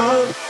come.